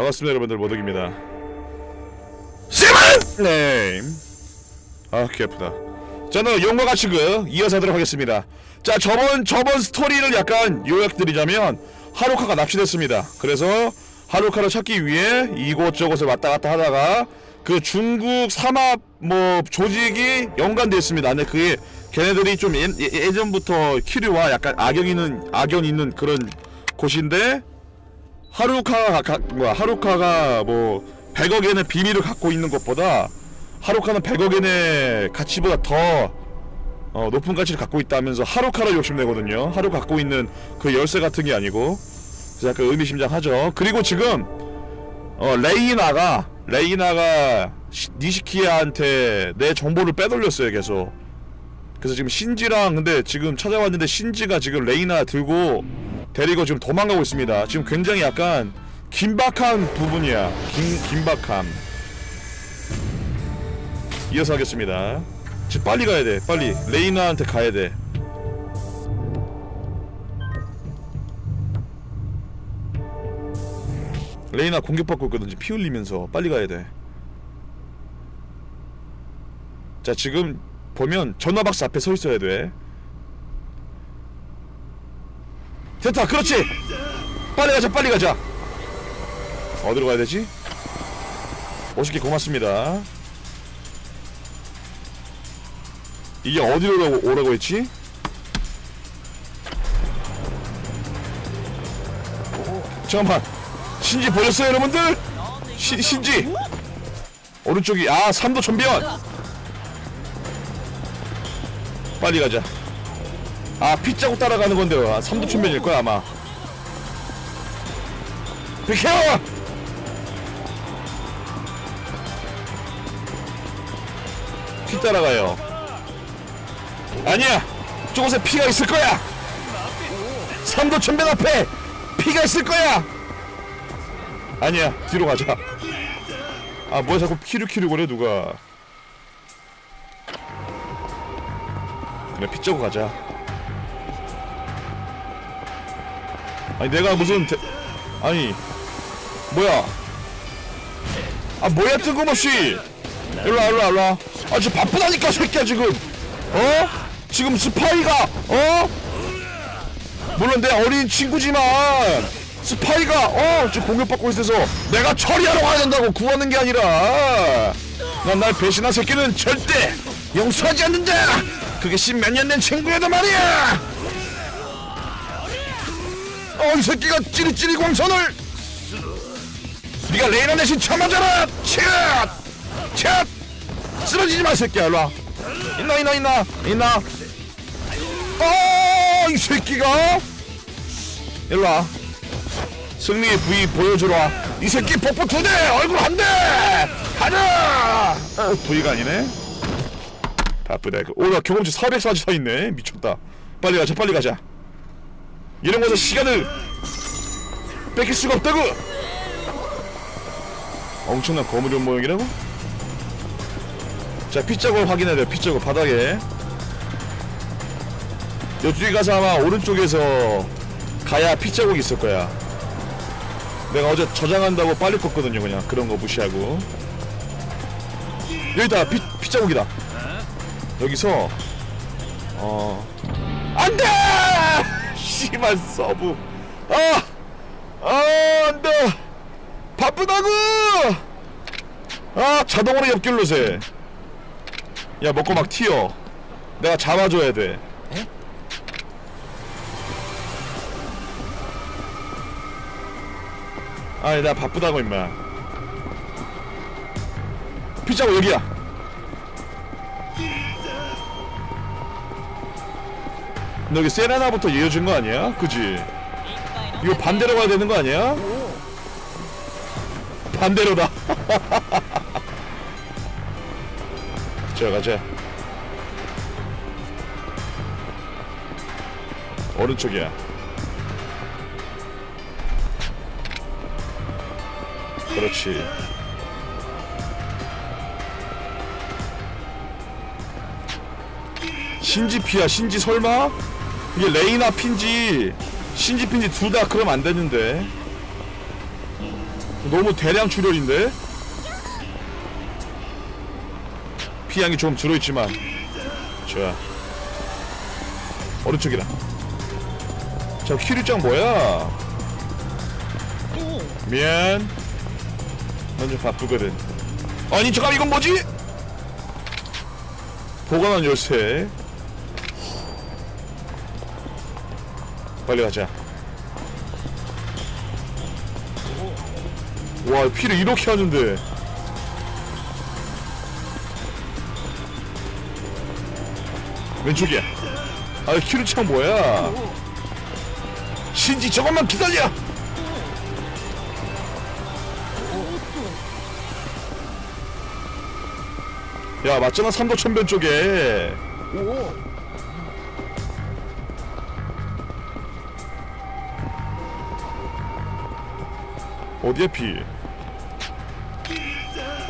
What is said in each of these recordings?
반갑습니다 여러분들 모독입니다. 세븐! 네. 아 귀 아프다. 저는 용과 같이 그 이어서 하도록 하겠습니다. 자 저번 저번 스토리를 약간 요약드리자면 하루카가 납치됐습니다. 그래서 하루카를 찾기 위해 이곳저곳을 왔다 갔다 하다가 그 중국 삼합 뭐 조직이 연관되어 있습니다. 근데 그게 걔네들이 좀 예, 예, 예전부터 키류와 약간 악연 있는 악연 있는 그런 곳인데 하루카가 가, 뭐야 하루카가 뭐 100억엔의 비밀을 갖고 있는 것보다 하루카는 100억엔의 가치보다 더 어, 높은 가치를 갖고 있다면서 하루카를 욕심내거든요. 하루 갖고 있는 그 열쇠 같은 게 아니고 그래서 약간 의미심장하죠. 그리고 지금 어, 레이나가 레이나가 시- 니시키아한테 내 정보를 빼돌렸어요 계속. 그래서 지금 신지랑 근데 지금 찾아왔는데 신지가 지금 레이나 들고 데리고 지금 도망가고 있습니다. 지금 굉장히 약간 긴박한 부분이야. 긴, 긴박함. 이어서 하겠습니다. 지금 빨리 가야 돼. 빨리. 레이나한테 가야 돼. 레이나 공격받고 있거든. 지금 피 흘리면서 빨리 가야 돼. 자, 지금 보면 전화박스 앞에 서 있어야 돼. 됐다. 그렇지. 빨리 가자. 빨리 가자. 어디로 가야 되지? 오시기 고맙습니다. 이게 어디로 오라고, 했지? 잠깐만 신지 보셨어요 여러분들? 시, 신지 오른쪽이 아 삼도 천변 빨리 가자 아 핏자국 따라가는 건데 아, 삼도 천변일 거야 아마. 비켜! 피 따라가요. 아니야! 저곳에 피가 있을 거야! 삼도 천변 앞에 피가 있을 거야! 아니야 뒤로 가자. 아 뭐야 자꾸 키류키류 거려 누가. 그래 피 짜고 가자 아니 내가 무슨 대... 아니 뭐야? 아 뭐야 뜬금없이. 일로와 일로와 일로와. 아 지금 바쁘다니까 새끼야 지금. 어? 지금 스파이가 어? 물론 내 어린 친구지만 스파이가 어? 지금 공격받고 있어서 내가 처리하러 가야 된다고 구하는 게 아니라. 난 날 배신한 새끼는 절대 용서하지 않는다. 그게 십몇 년 된 친구여도 말이야 어 이 새끼가 찌릿찌릿 광선을. 네가 레이나 대신 참아줘라. 쳇! 쳇! 쓰러지지 마 새끼야 일로와. 있나 있나 있나? 있나? 어 이 새끼가! 일로와. 승리의 부위 보여주라 이 새끼 폭포 두 대 얼굴 한 대! 가자! 어, 부위가 아니네. 바쁘다 오나 경험치 400사지 서 있네. 미쳤다. 빨리 가자 빨리 가자 이런 거서 시간을 뺏길 수가 없다고! 엄청난 거무른 모형이라고? 자 핏자국 확인해야 돼 핏자국 바닥에. 이쪽에 가서 아마 오른쪽에서 가야 핏자국이 있을 거야. 내가 어제 저장한다고 빨리 껐거든요 그냥. 그런 거 무시하고. 여기다 피, 피자국이다. 여기서 어 안 돼 씨발 서브 아! 아 안돼. 바쁘다고! 아 자동으로 옆길로 새야 먹고 막 튀어. 내가 잡아줘야 돼. 아니 나 바쁘다고 임마. 피자고 여기야 너 여기 세레나부터 이어진 거 아니야? 그지? 이거 반대로 가야 되는 거 아니야? 반대로다 자 가자 오른쪽이야 그렇지. 신지 피야 신지 설마? 이게 레이나 핀지 신지 핀지 둘 다 그럼 안 되는데. 너무 대량 출혈인데? 피양이 좀 들어있지만. 자 오른쪽이라? 자 키류짱 뭐야? 미안. 난 좀 바쁘거든. 아니 잠깐 이건 뭐지? 보관한 열쇠 빨리 가자. 와 피를 이렇게 하는데. 왼쪽이야. 아 키루창 뭐야? 신지 저것만 기다려! 야 맞잖아 삼도천변 쪽에 어디야 피?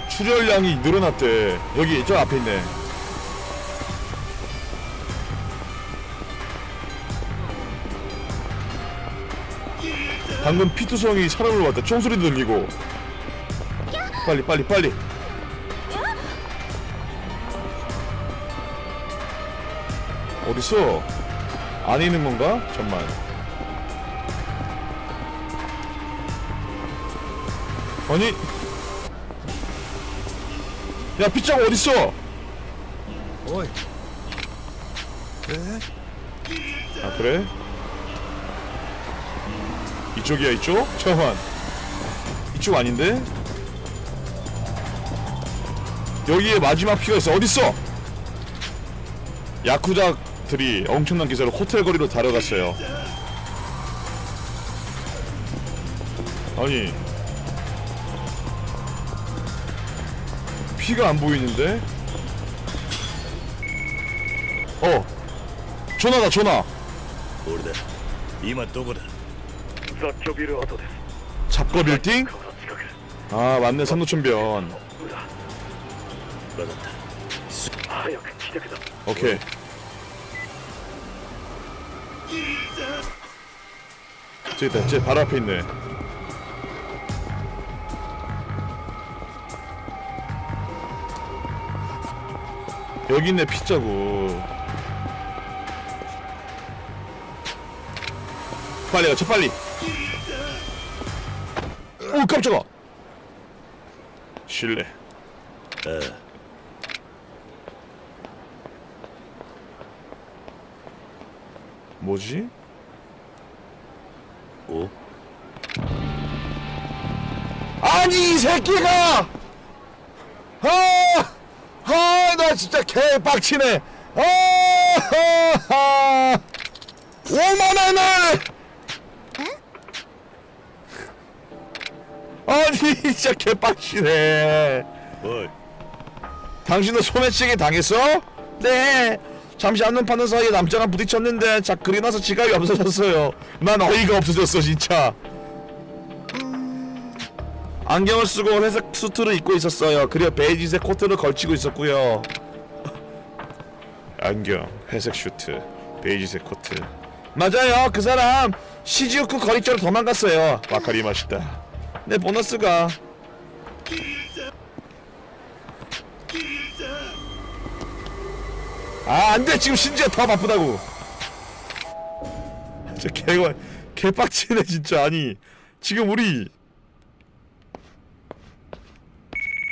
출혈량이 늘어났대. 여기 저 앞에 있네. 방금 피투성이 사람을 왔다. 총소리 들리고. 빨리 빨리 빨리. 어딨어? 안에 있는 건가? 잠만 아니 야 피자가 어딨어 おい아 그래? 이쪽이야 이쪽? 잠깐만 이쪽 아닌데? 여기에 마지막 피가 있어 어딨어? 야쿠자들이 엄청난 기세로 호텔 거리로 달아갔어요 아니 피가 안 보이는데? 어 전화다 전화 俺だ今どこだ雑居ビル跡です 잡거 빌딩? この近く 아 맞네 삼도천변 裏分かった早く来てくだ 오케이 저기 있다 쟤 바로 앞에 있네 여기 있네 피자고 빨리 가쳐 빨리 오 깜짝아 실례 어. 뭐지? 오? 아니 이 새끼가! 아! 아, 나 진짜 개빡치네. 아, 아, 아. 5만 원을. 아니 진짜 개빡치네. 당신은 소매치기 당했어? 네. 잠시 안눈 파는 사이에 남자랑 부딪혔는데 자 그리 나서 지갑이 없어졌어요. 난 어이가 없어졌어 진짜. 안경을 쓰고 회색 수트를 입고 있었어요. 그리고 베이지색 코트를 걸치고 있었고요. 안경, 회색 슈트, 베이지색 코트. 맞아요. 그 사람 시즈오쿠 거리 쪽으로 도망갔어요. わかりました. 내 보너스가 아 안돼 지금 신지가 더 바쁘다고 저 개가 개빡치네 진짜 아니 지금 우리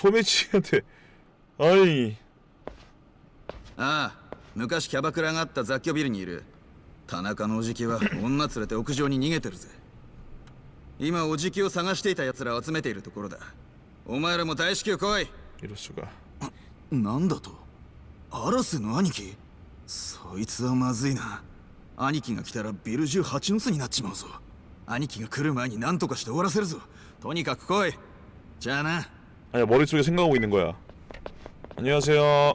止めち違って。はい。ああ昔キャバクラがあった雑居ビルにいる。田中のおじきは女連れて屋上に逃げてるぜ。今おじきを探していた奴らを集めているところだ。お前らも大至急来い。よろしくか。なんだと？嵐の兄貴？そいつはまずいな。兄貴が来たらビル中蜂の巣になっちまうぞ。兄貴が来る前に何とかして終わらせるぞ。とにかく来い。じゃあな。 아니 머릿속에 생각하고 있는 거야. 안녕하세요.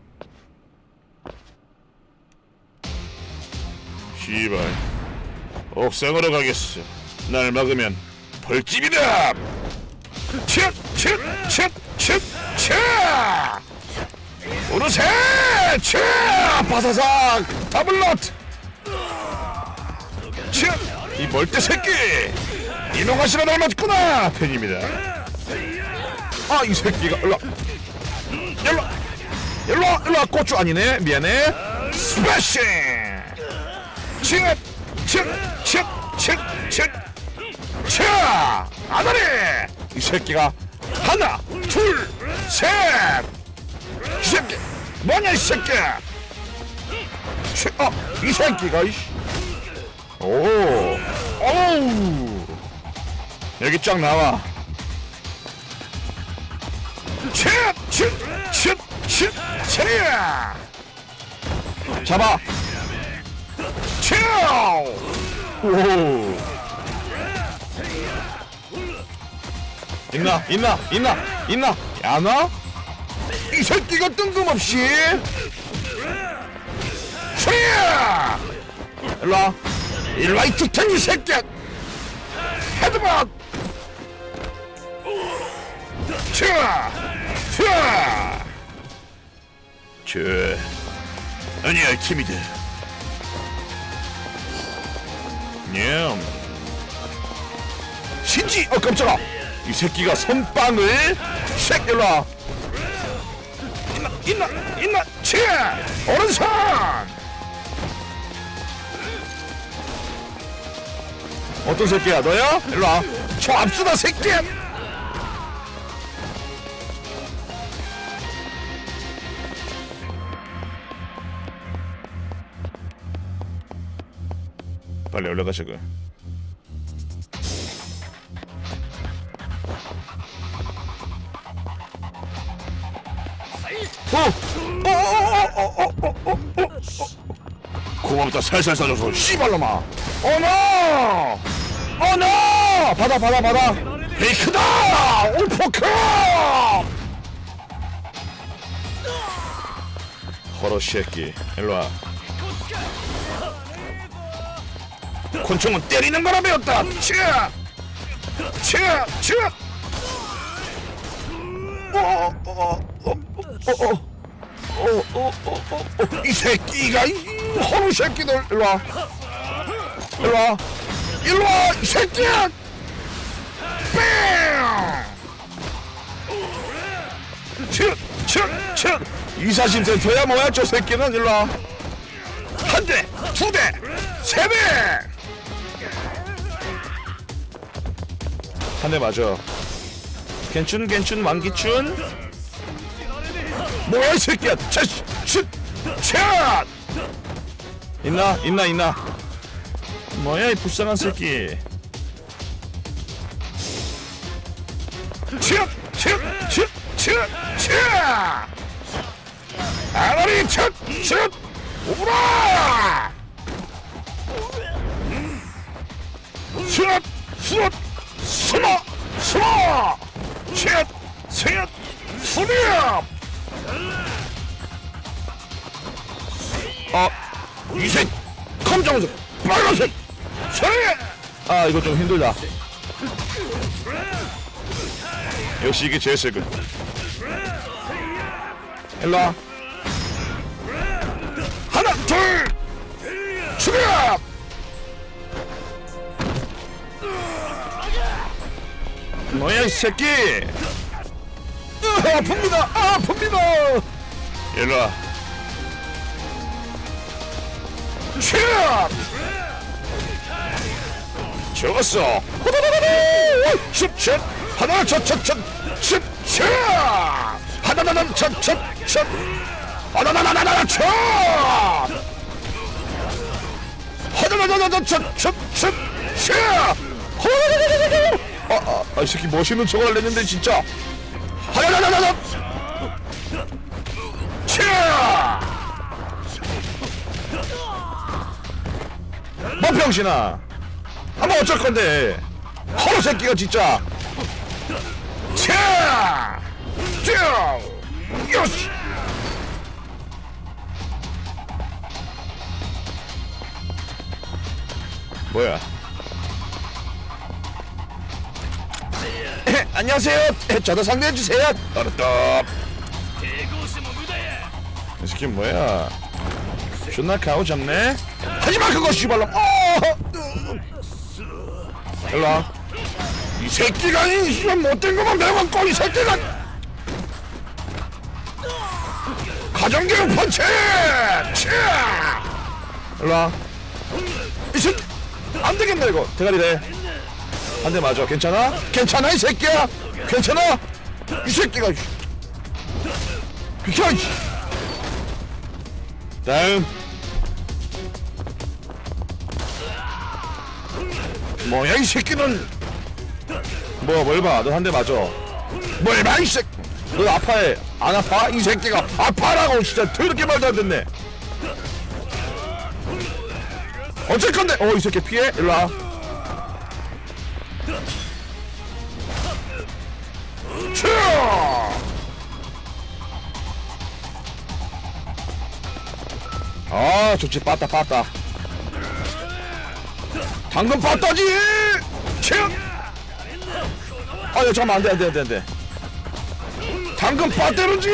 시발. 옥상으로 가겠어. 날 막으면 벌집이다! 촤촤촤촤촤 오르세! 촤 바사삭! 더블넛 촤이 멀대 새끼! 이놈아시라 닮았구나! 팬입니다 아 이 새끼가. 일로 일로 일로 일로 고추 아니네. 미안해. 스매싱. 칙칙칙칙칙칙 아다리 이 새끼가. 하나 둘셋이 새끼. 뭐냐 이 새끼. 어이 새끼가 이씨. 오. 어우. 여기 쫙 나와 촤촤촤촤 잡아. 촤 오. 있나 있나 있나 있나? 야나 이 새끼가 뜬금없이. 촤 일로와. 일로와 이 툭탄 이 새끼야. 헤드박! 촤! 촤! 촤! 아니야, 팀이다. 냠. 신지! 어, 깜짝아! 이 새끼가 선빵을 색 일로와. 있나, 있나, 있나, 촤! 오른손! 어떤 새끼야, 너야? 일로와. 저 압수다, 새끼야! 빨리 올라가시고요. 고맙다. 살살 싸줘서. 씨발놈아. 어머! 어머! 받아 받아 받아. 베이크다! 올포크! 버러 새끼 일로와. 곤충은 때리는 거라 배웠다. 치아, 치아, 치아. 어, 어, 어, 어, 어, 어, 어, 어, 어, 이 새끼가 이 허루 새끼들 일로 와, 일로 와, 일로 와, 이 새끼야. 뺑. 치아, 치아. 이사심 센터야 뭐야 저 새끼는 일로 와. 한 대, 두 대, 세 대. 한 대 맞아. 괜춘 괜춘 만기춘. 뭐야 이 새끼야? 쉿. 있나 있나 있나. 뭐야 이 불쌍한 새끼. 쉿쉿쉿쉿쉿. 아라리 쉿쉿 오라. 쉿 쉿. 숨어! 숨어! 셋! 셋! 숨어! 아, 이색! 검정색! 빨간색! 셋! 아, 이거 좀 힘들다. 역시 이게 세군. 일로와. 하나, 둘! 죽여! 뭐야 이 새끼! 아, 으, 아픕니다! 아픕니다! 일로와. 슈업 죽었어. 슛슛. 하나 슛슛슛. 슛슛! 하나나나 슛슛슛. 하나나나나나 슛! 하나나나나 슛슛슛. 슛! 아, 아, 아, 이 새끼 멋있는 척을 하려는데 진짜. 차. 뭐 병신아. 한번 어쩔 건데. 허로 새끼가 진짜. 차. 차! 차! 요시! 뭐야? 안녕하세요. 에, 저도 상대해 주세요. 알았다. 이 새끼 뭐야? 존나 가오 잡네. 하지마 그거 씨발로. 어! 일로 와. 이 새끼가 이 씨발 못된 것만 배워 꼬이 새끼가. 가정교육 펀치! 차! 일로 와. 이 새끼 안 되겠네 이거 대가리 돼. 한 대 맞아. 괜찮아? 괜찮아 이 새끼야? 괜찮아? 이 새끼가. 비켜. 이 다음. 뭐야 이 새끼는. 뭐 뭘 봐? 너 한 대 맞아. 뭘봐 이 새끼. 너 아파해. 안 아파? 이 새끼가 아파라고 진짜 더럽게 말도 안 됐네. 어쩔 건데? 어 이 새끼 피해? 일로 와. 아 좋지. 빠따 빠따. 당근 빠따지! 차! 아야 잠깐만. 안돼 안돼 안돼 안돼. 당근 빠떼로지!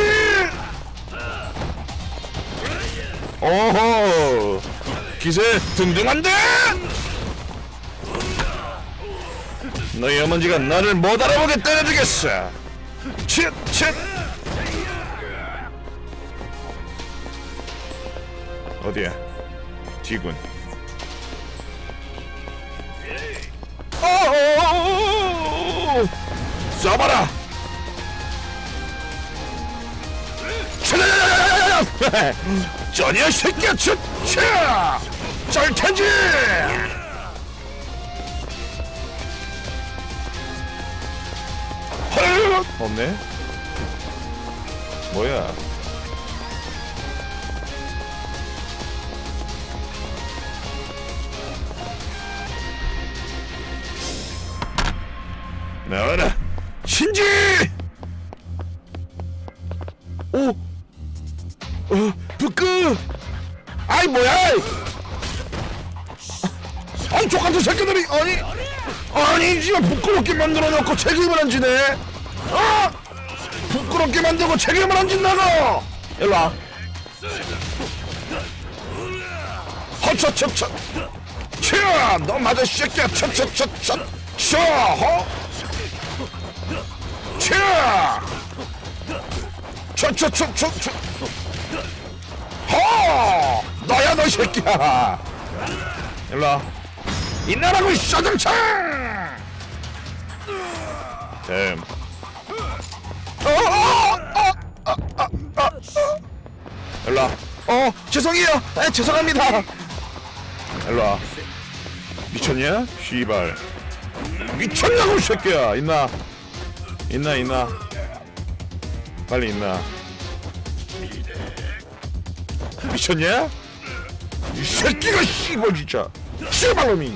오호 기세 등등한데? 너희 어머니가 나를 못 알아보게 때려주겠어. 칫칫 어디야? 뒤군. 쏴봐라! 새끼야 츄차! 쩔텐지! 헐! 없네? 뭐야 나와라. 신지! 오! 어, 부끄 아이 뭐야 아이! 족같은 새끼들이! 아니 아니 이지만 부끄럽게 만들어 놓고 책임을 안 지네? 어? 부끄럽게 만들고 책임을 안 진다고! 일로와. 허처처처 차! 너 맞아 새끼야. 척척척척 차! 허! 차! 척척척척척 허! 너야 너이 새끼야. 일로와. 이나라고 샤장창 댐. 일로와. 어 죄송해요. 아, 죄송합니다. 일로와. 미쳤냐? 씨발. 미쳤냐고 이 새끼야. 있나 있나 있나 빨리 있나 미쳤냐? 이 새끼가 씨발 진짜 씨발놈이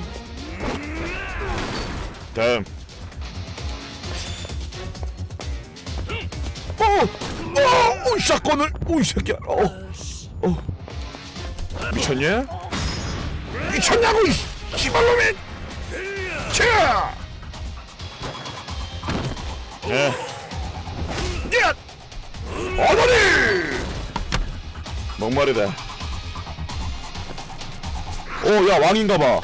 다음 어! 어! 어! 샷건을! 오, 이 새끼야! 어! 어! 미쳤냐? 미쳤냐고, 이 씨발놈이! 차! 예. 야! 어머니! 목마르다. 오, 야, 왕인가봐.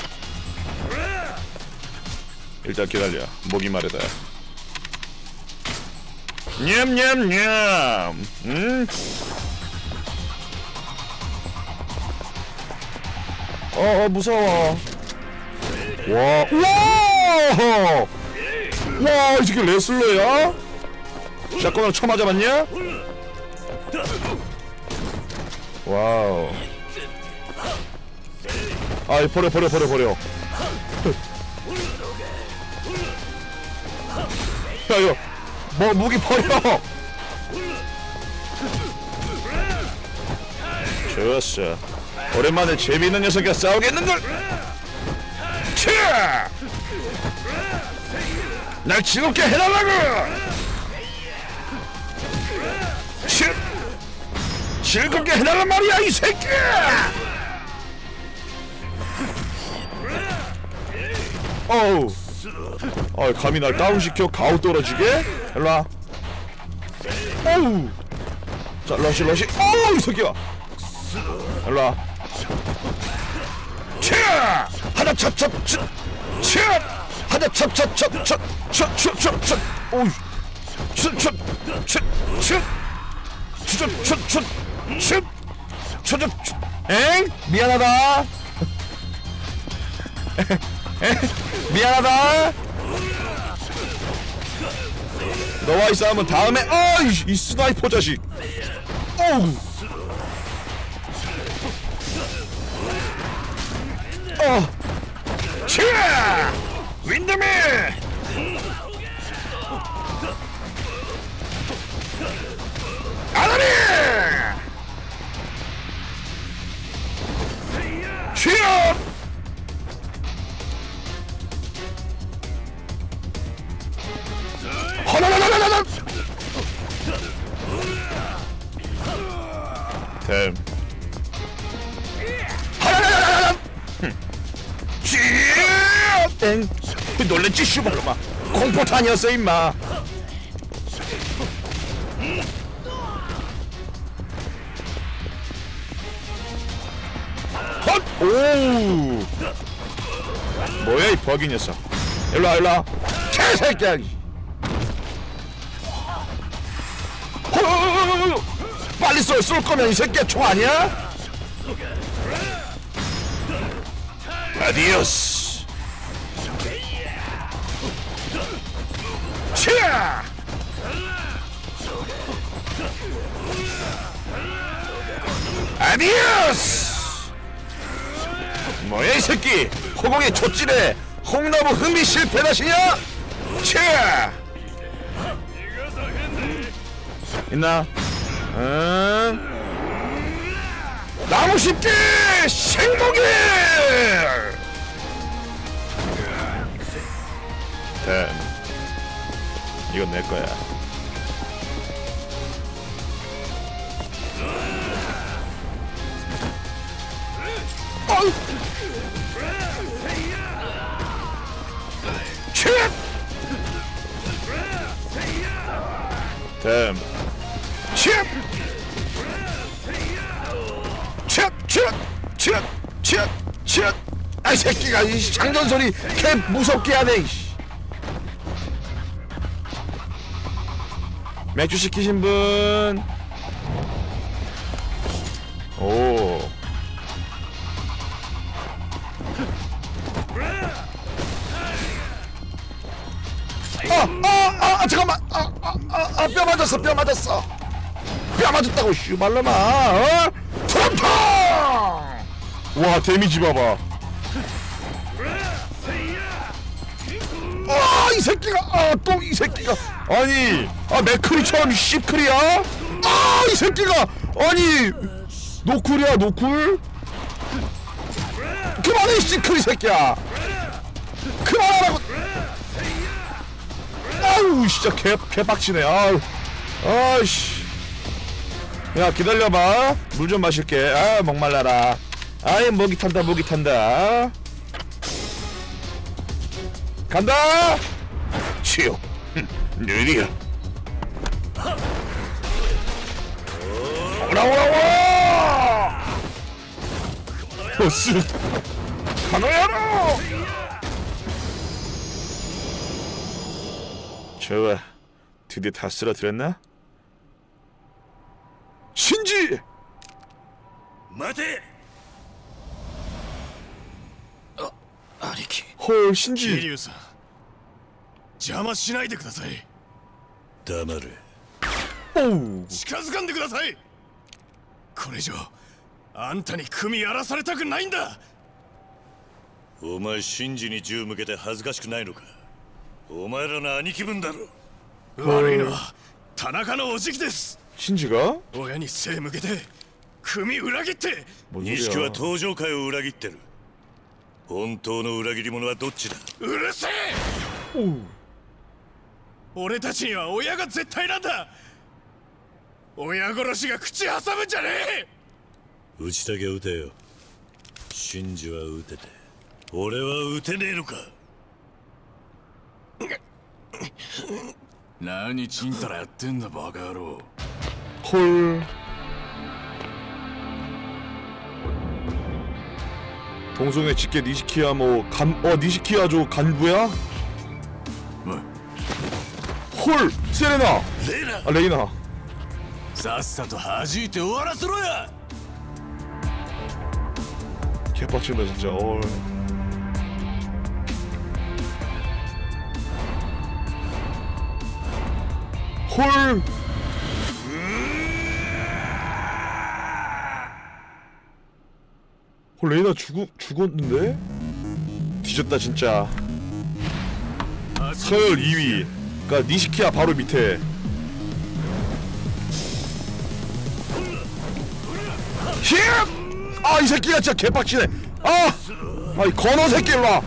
일단 기다려. 목이 마르다. 냠냠냠. 음. 어, 어 무서워. 와, 우와! 와, 이 새끼 레슬러야? shotgun으로 처음 맞아 봤냐? Wow. 아, 버려, 버려, 버려, 버려. 야, 이거, 뭐, 무기 버려! 좋았어. 오랜만에 재미있는 녀석과 싸우겠는걸! 차! 날 즐겁게 해달라고! 즐, 즐겁게 해달란 말이야 이 새끼! 어우 아 감히 날 다운시켜 가오 떨어지게? 일로와 어우 자 러시 러시 어우 이 새끼야 일로와 치! 하나 찹찹 치! 치! 어우 찹찹찹찹찹 춥춥춥춥 춥춥 엥 미안하다 엥? 미안하다 너와의 싸움은 다음에 어이 이 스나이퍼 자식 어우 어 차! 윈드밀 아나리! 취업! 허나나나나나! 댐. 하나나나나나! 취업! 땡. 놀랬지 슈발로마. 공포탄이었어 임마. 헛! 오! 뭐야 이 버기 녀석 일로와 일로와 개새끼야! 빨리 쏠, 쏠 거면 이 새끼야 총 아니야? adiós 아 adiós 뭐야 이 새끼 허공에 촛질에 홍나무 흥미 실패다시냐? 차! 있나? 응? 나무 쉽게 생목이! 댐 이건 내 거야! 댐. 쉿! 쉿! 쉿! 쉿! 쉿! 쉿! 아이 새끼가 이 장전 소리 개 무섭게 하네. 이씨. 맥주 시키신 분. 오. 아, 아, 아, 잠깐만. 아, 아, 아, 아, 뼈 맞았어, 뼈 맞았어. 뼈 맞았다고, 슈발로마. 어? 트럼프! 와, 데미지 봐봐. 와, 이 새끼가, 아, 또 이 새끼가. 아니, 아, 맥크리처럼 씹크리야? 아, 이 새끼가. 아니, 노쿨이야, 노쿨? 그만해, 시크리 새끼야. 그만하라고. 아우 진짜 개 개빡치네 아우 아이씨 야 기다려봐 물 좀 마실게 아 목말라라 아이 목이 탄다 목이 탄다 간다 치요 느리야 오라 오라 와 보스 가노야로 좋아 드디어 다 쓰러뜨렸나? 신지! 마테! 헐 신지! 邪魔しないでください。黙れ近づかんでください。これ以上あんたに組み荒らされたくないんだ。お前真珠に銃向けて恥ずかしくないのか？お前らの兄貴分だろ。悪いのは田中のおじきです。真珠が？親に背向けて組裏切って。錦は登場会を裏切ってる。本当の裏切り者はどっちだ？うるせえ！俺たちには親が絶対なんだ 親殺しが口挟むんじゃねえ打ちたきゃ撃てよシンジは撃てて俺は撃てねえのか何ちんたらやってんだバカ野郎 헐 동성애 직계 니시키야 뭐간어 니시키야조 간부야? おい 헐 세레나 レイナ 아 레이나 さっさと弾いて終わらせろや 개빡친다 진짜 어. 헐 헐 레이나 죽, 죽었는데? 뒤졌다 진짜 서열 2위 그니까 니시키야 바로 밑에 힙! 아이 새끼가 진짜 개빡치네 아! 아이 건어 새끼 일로와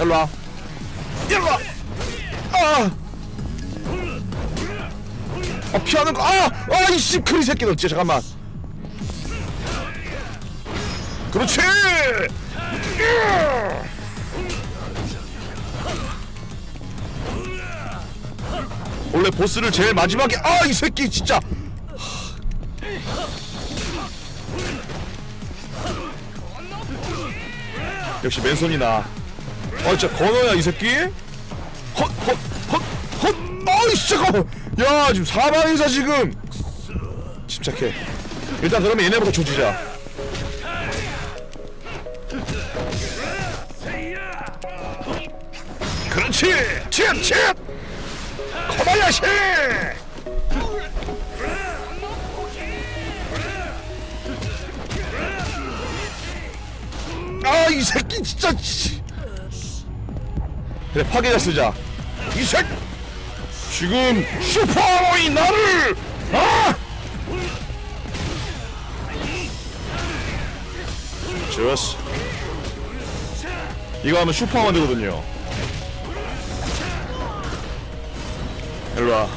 일로와 일로와 아! 아 피하는 거 아! 아 이씨 크리 새끼 너 진짜 잠깐만 그렇지! 으아! 원래 보스를 제일 마지막에 아 이 새끼 진짜. 역시 맨손이 나. 아 진짜 건어야 이 새끼? 헛헛헛헛. 아이 잠깐만. 야 지금 사방에서 지금. 침착해. 일단 그러면 얘네부터 조지자. 그렇지! 칩 칩 코바야시! 아이 새끼 진짜 씨. 그래 파괴자 쓰자. 이 새끼! 지금 슈퍼로이 나를! 아! 좋았어. 이거 하면 슈퍼만 되거든요 일로와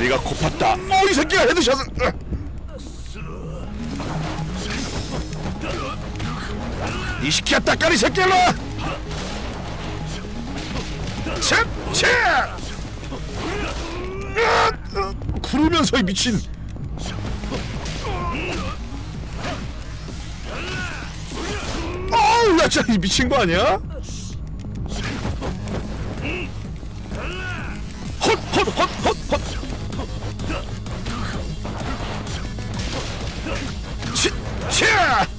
네가 고팠다 어이 새끼가 헤드샷을 으. 이 시키야 따까리 새끼 일로와! 으, 구르면서 이 미친 어우 야 진짜 이 미친 거 아니야? 치! 치!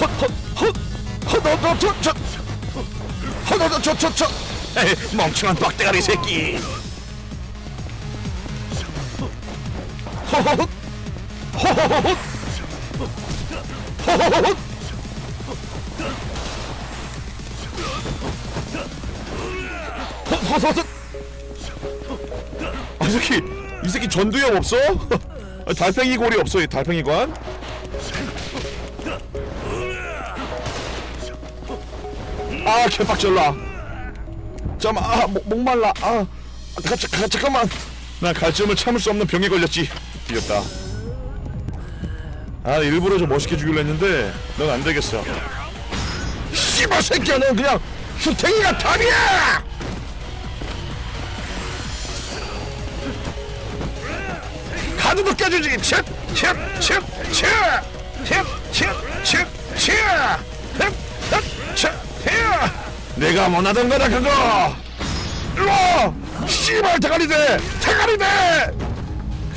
헛헛헛 헛헛헛헛 헛헛헛헛헛 멍청한 빡대가리 새끼 허허헛 허허헛 허허헛 헛헛헛 아이 새끼 이 새끼 전두엽 없어? 아, 달팽이 골이 없어 이 달팽이관. 아 개빡절라. 아 목, 목말라. 아 가, 가, 잠깐만. 나 갈증을 참을 수 없는 병에 걸렸지. 뒤졌다. 아 일부러 좀 멋있게 죽이려 했는데 넌 안되겠어. 씨발 새끼야 넌 그냥 휴탱이가 답이야 하드도 껴주지 내가 원하던 거다 그거 으어 씨발 대가리대 대가리대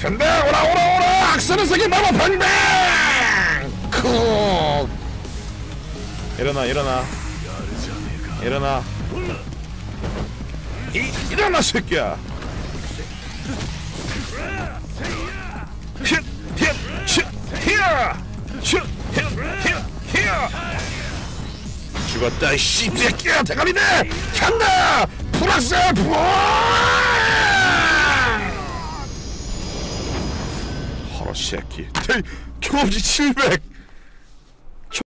근데 오라 오라 오라 악선의 세계 마마 뱅뱅 쿡 일어나 일어나 일어나 이, 일어나 새끼야 hit, hit, hit, here, hit, hit, hit, here. 죽었다 씨새끼야 대가리네 간다 플러스 부 허러 새끼 겨우지 700